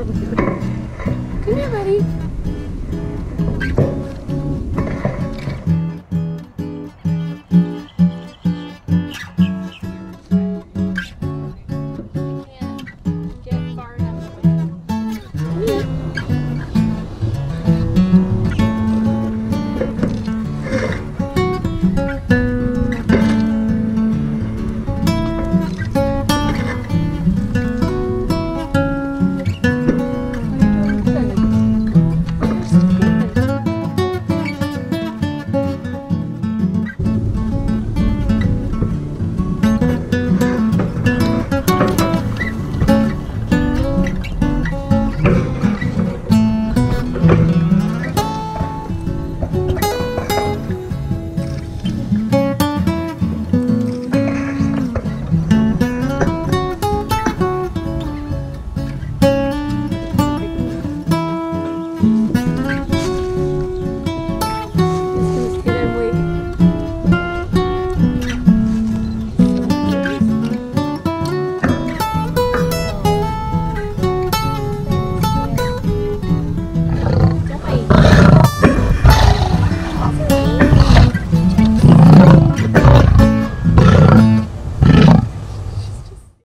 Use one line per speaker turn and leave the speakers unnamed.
Come here, buddy.